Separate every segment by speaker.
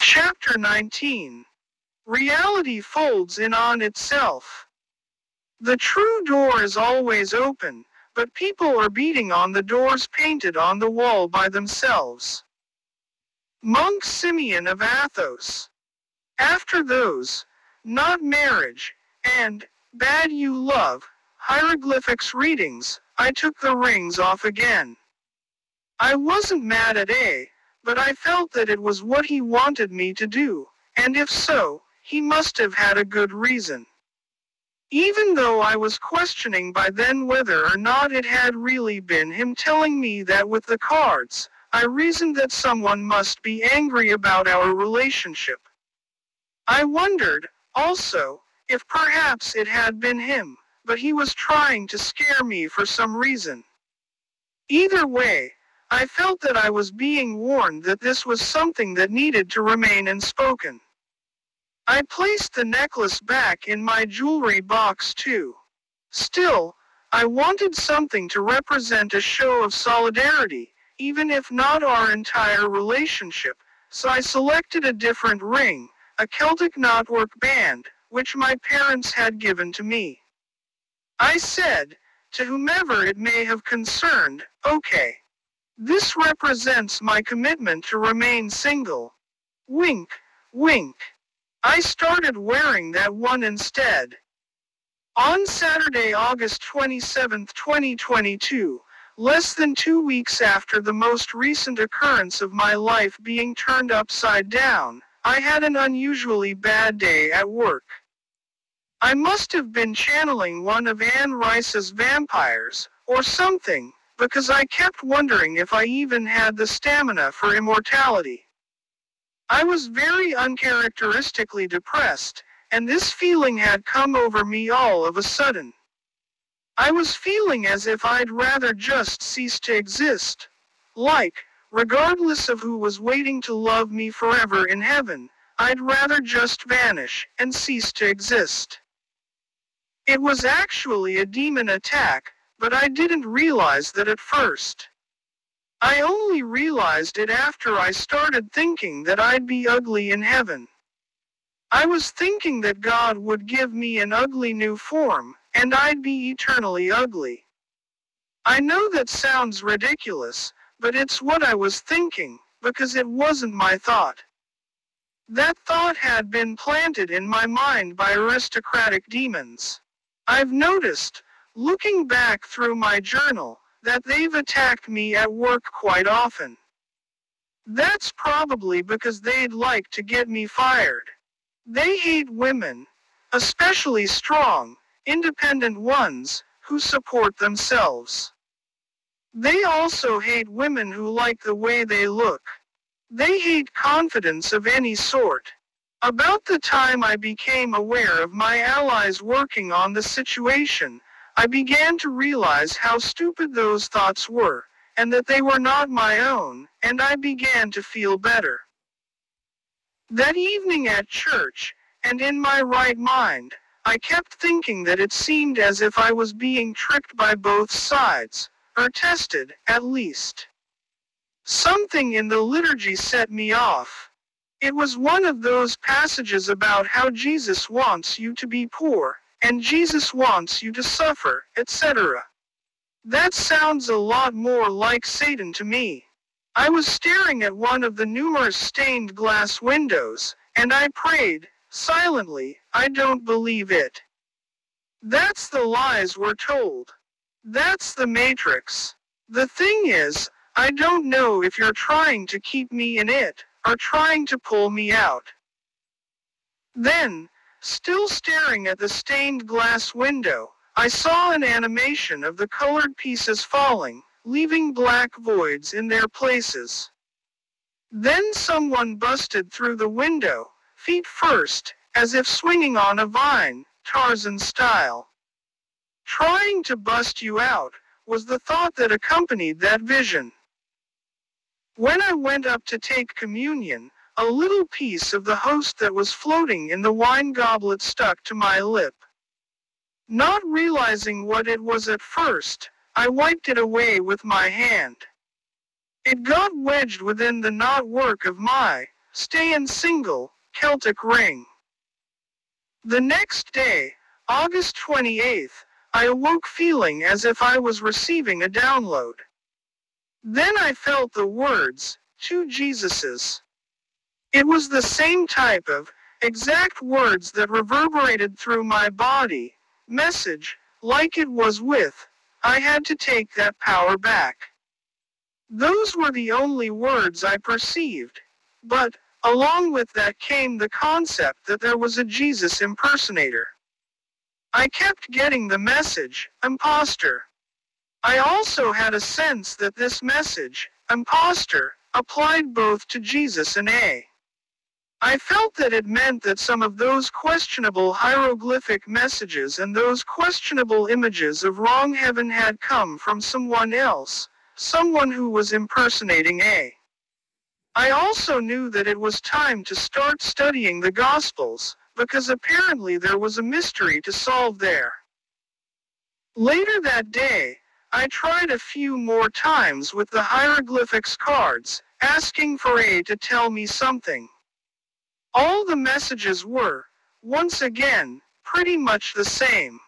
Speaker 1: Chapter 19 Reality folds in on itself. The true door is always open, but people are beating on the doors painted on the wall by themselves. Monk Simeon of Athos. After those, not marriage, and, bad you love, hieroglyphics readings, I took the rings off again. I wasn't mad at A, but I felt that it was what he wanted me to do, and if so, he must have had a good reason. Even though I was questioning by then whether or not it had really been him telling me that with the cards, I reasoned that someone must be angry about our relationship. I wondered, also, if perhaps it had been him, but he was trying to scare me for some reason. Either way, I felt that I was being warned that this was something that needed to remain unspoken. I placed the necklace back in my jewelry box too. Still, I wanted something to represent a show of solidarity, even if not our entire relationship, so I selected a different ring, a Celtic knotwork band, which my parents had given to me. I said, to whomever it may have concerned, okay. This represents my commitment to remain single. Wink, wink. I started wearing that one instead. On Saturday, August 27, 2022, less than two weeks after the most recent occurrence of my life being turned upside down, I had an unusually bad day at work. I must have been channeling one of Anne Rice's vampires, or something, because I kept wondering if I even had the stamina for immortality. I was very uncharacteristically depressed, and this feeling had come over me all of a sudden. I was feeling as if I'd rather just cease to exist. Like, regardless of who was waiting to love me forever in heaven, I'd rather just vanish and cease to exist. It was actually a demon attack, but I didn't realize that at first. I only realized it after I started thinking that I'd be ugly in heaven. I was thinking that God would give me an ugly new form, and I'd be eternally ugly. I know that sounds ridiculous, but it's what I was thinking, because it wasn't my thought. That thought had been planted in my mind by aristocratic demons. I've noticed, looking back through my journal, that they've attacked me at work quite often. That's probably because they'd like to get me fired. They hate women, especially strong, independent ones, who support themselves. They also hate women who like the way they look. They hate confidence of any sort. About the time I became aware of my allies working on the situation, I began to realize how stupid those thoughts were, and that they were not my own, and I began to feel better. That evening at church, and in my right mind, I kept thinking that it seemed as if I was being tricked by both sides, or tested, at least. Something in the liturgy set me off. It was one of those passages about how Jesus wants you to be poor, and Jesus wants you to suffer, etc. That sounds a lot more like Satan to me. I was staring at one of the numerous stained glass windows, and I prayed, silently, I don't believe it. That's the lies we're told. That's the matrix. The thing is, I don't know if you're trying to keep me in it, or trying to pull me out. Then, Still staring at the stained glass window, I saw an animation of the colored pieces falling, leaving black voids in their places. Then someone busted through the window, feet first, as if swinging on a vine, Tarzan style. Trying to bust you out, was the thought that accompanied that vision. When I went up to take communion, a little piece of the host that was floating in the wine goblet stuck to my lip. Not realizing what it was at first, I wiped it away with my hand. It got wedged within the knot work of my, staying single, Celtic ring. The next day, August 28th, I awoke feeling as if I was receiving a download. Then I felt the words, two Jesuses. It was the same type of, exact words that reverberated through my body, message, like it was with, I had to take that power back. Those were the only words I perceived, but, along with that came the concept that there was a Jesus impersonator. I kept getting the message, imposter. I also had a sense that this message, imposter, applied both to Jesus and A. I felt that it meant that some of those questionable hieroglyphic messages and those questionable images of wrong heaven had come from someone else, someone who was impersonating A. I also knew that it was time to start studying the Gospels, because apparently there was a mystery to solve there. Later that day, I tried a few more times with the hieroglyphics cards, asking for A to tell me something. All the messages were, once again, pretty much the same.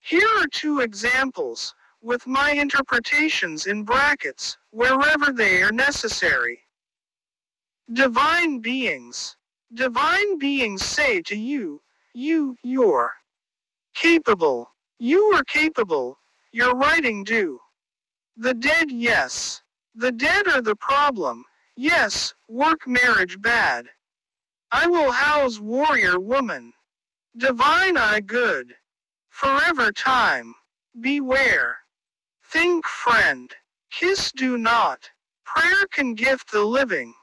Speaker 1: Here are two examples, with my interpretations in brackets, wherever they are necessary. Divine beings. Divine beings say to you, you, you're capable. You are capable. Your writing do. The dead, yes. The dead are the problem. Yes, work marriage bad. I will house warrior woman. Divine I good. Forever time. Beware. Think friend. Kiss do not. Prayer can gift the living.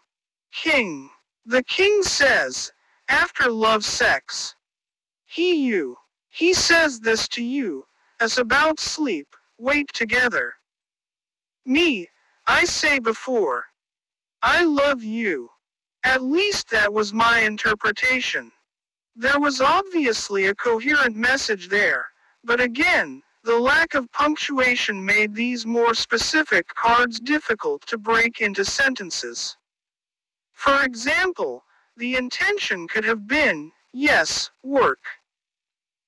Speaker 1: King. The king says, after love sex. He you. He says this to you, as about sleep, wait together. Me, I say before. I love you. At least that was my interpretation. There was obviously a coherent message there, but again, the lack of punctuation made these more specific cards difficult to break into sentences. For example, the intention could have been, yes, work.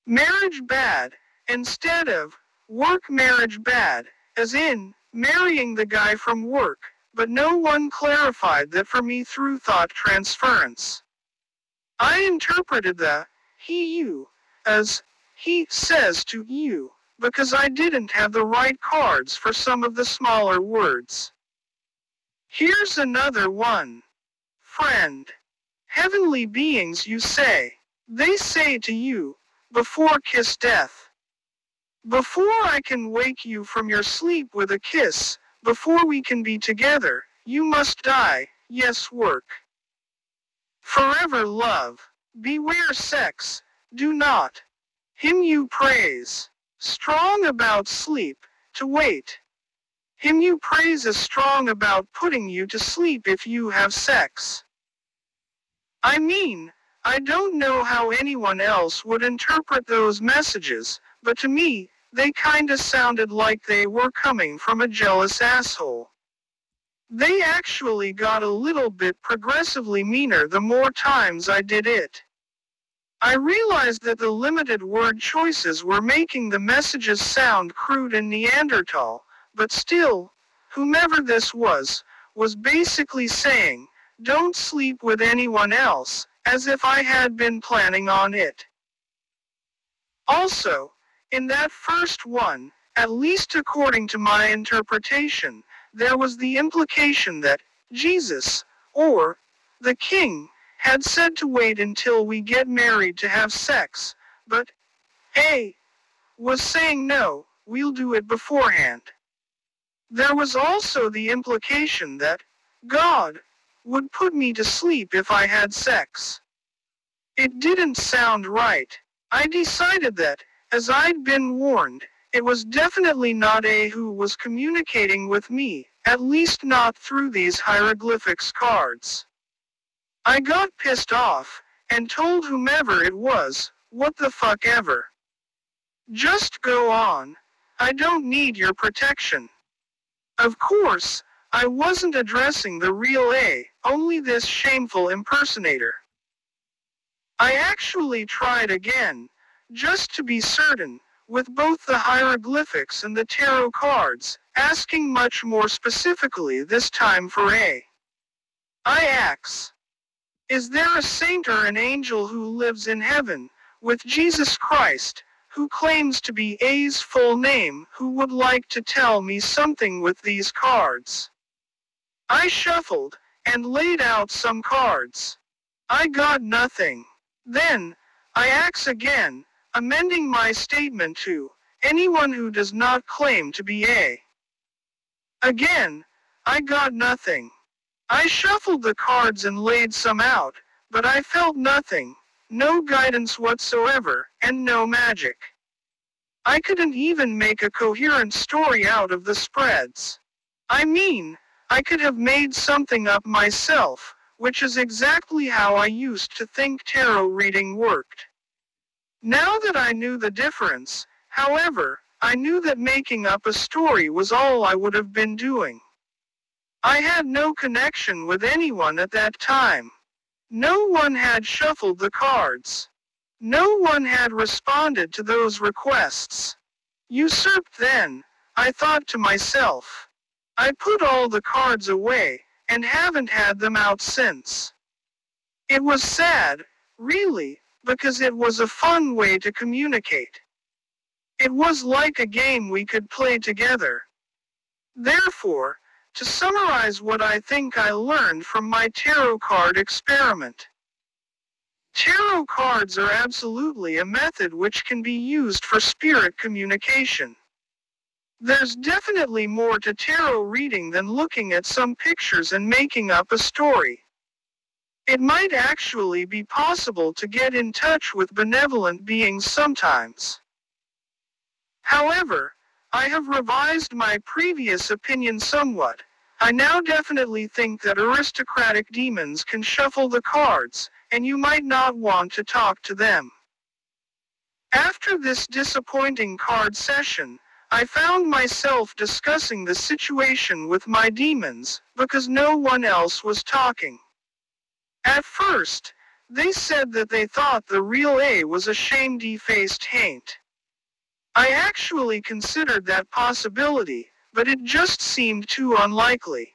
Speaker 1: Marriage bad, instead of, work marriage bad, as in, marrying the guy from work, but no one clarified that for me through thought transference. I interpreted the, he you, as, he says to you, because I didn't have the right cards for some of the smaller words. Here's another one. Friend. Heavenly beings you say. They say to you, before kiss death. Before I can wake you from your sleep with a kiss, before we can be together, you must die, yes work. Forever love. Beware sex, do not. Him you praise. Strong about sleep, to wait. Him you praise is strong about putting you to sleep if you have sex. I mean, I don't know how anyone else would interpret those messages, but to me, they kinda sounded like they were coming from a jealous asshole. They actually got a little bit progressively meaner the more times I did it. I realized that the limited word choices were making the messages sound crude and Neanderthal, but still, whomever this was, was basically saying, don't sleep with anyone else, as if I had been planning on it. Also, in that first one, at least according to my interpretation, there was the implication that Jesus, or the king, had said to wait until we get married to have sex, but, A was saying no, we'll do it beforehand. There was also the implication that God would put me to sleep if I had sex. It didn't sound right. I decided that, as I'd been warned, it was definitely not A who was communicating with me, at least not through these hieroglyphics cards. I got pissed off and told whomever it was, what the fuck ever. Just go on. I don't need your protection. Of course, I wasn't addressing the real A, only this shameful impersonator. I actually tried again, just to be certain, with both the hieroglyphics and the tarot cards, asking much more specifically this time for A. I ask, is there a saint or an angel who lives in heaven, with Jesus Christ, who claims to be A's full name, who would like to tell me something with these cards? I shuffled, and laid out some cards. I got nothing. Then, I ask again, amending my statement to anyone who does not claim to be A. Again, I got nothing. I shuffled the cards and laid some out, but I felt nothing, no guidance whatsoever, and no magic. I couldn't even make a coherent story out of the spreads. I mean, I could have made something up myself, which is exactly how I used to think tarot reading worked. Now that I knew the difference, however, I knew that making up a story was all I would have been doing. I had no connection with anyone at that time. No one had shuffled the cards. No one had responded to those requests. Usurped then, I thought to myself. I put all the cards away, and haven't had them out since. It was sad, really, because it was a fun way to communicate. It was like a game we could play together. Therefore, to summarize what I think I learned from my tarot card experiment. Tarot cards are absolutely a method which can be used for spirit communication. There's definitely more to tarot reading than looking at some pictures and making up a story. It might actually be possible to get in touch with benevolent beings sometimes. However, I have revised my previous opinion somewhat. I now definitely think that aristocratic demons can shuffle the cards, and you might not want to talk to them. After this disappointing card session, I found myself discussing the situation with my demons, because no one else was talking. At first, they said that they thought the real A was a shame-defaced haint. I actually considered that possibility, but it just seemed too unlikely.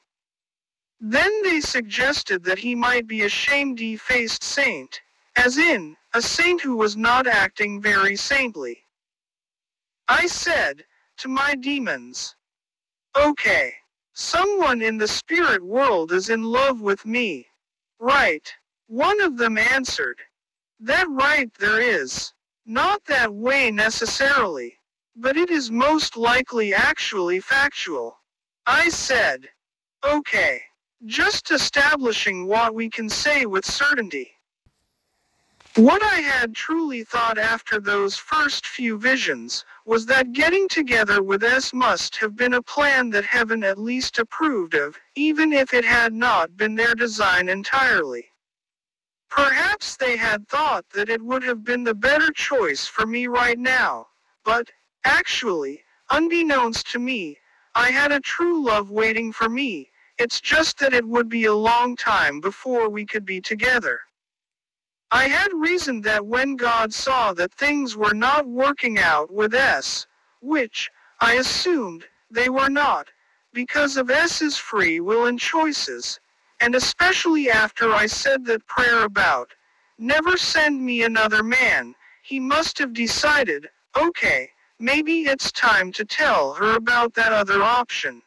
Speaker 1: Then they suggested that he might be a shame-defaced saint, as in, a saint who was not acting very saintly. I said, to my demons, Okay, someone in the spirit world is in love with me, Right. One of them answered. That right there is. Not that way necessarily. But it is most likely actually factual. I said. Okay. Just establishing what we can say with certainty. What I had truly thought after those first few visions was that getting together with S must have been a plan that heaven at least approved of, even if it had not been their design entirely. Perhaps they had thought that it would have been the better choice for me right now, but, actually, unbeknownst to me, I had a true love waiting for me, it's just that it would be a long time before we could be together. I had reasoned that when God saw that things were not working out with S, which, I assumed, they were not, because of S's free will and choices, and especially after I said that prayer about, never send me another man, he must have decided, okay, maybe it's time to tell her about that other option.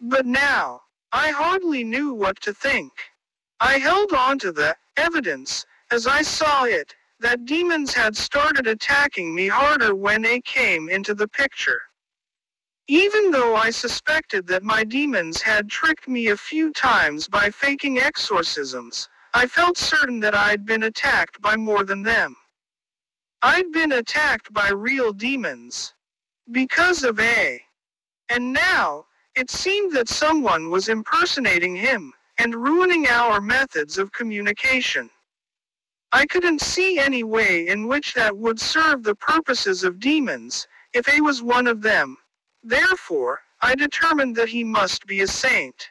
Speaker 1: But now, I hardly knew what to think. I held on to the evidence, as I saw it, that demons had started attacking me harder when they came into the picture. Even though I suspected that my demons had tricked me a few times by faking exorcisms, I felt certain that I'd been attacked by more than them. I'd been attacked by real demons. Because of A. And now, it seemed that someone was impersonating him, and ruining our methods of communication. I couldn't see any way in which that would serve the purposes of demons, if A was one of them. Therefore, I determined that he must be a saint.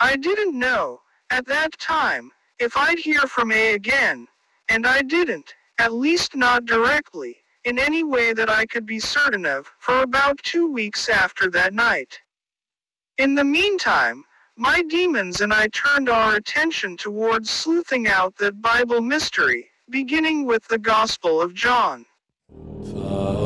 Speaker 1: I didn't know, at that time, if I'd hear from A again, and I didn't, at least not directly, in any way that I could be certain of, for about two weeks after that night. In the meantime, my demons and I turned our attention towards sleuthing out that Bible mystery, beginning with the Gospel of John.
Speaker 2: Father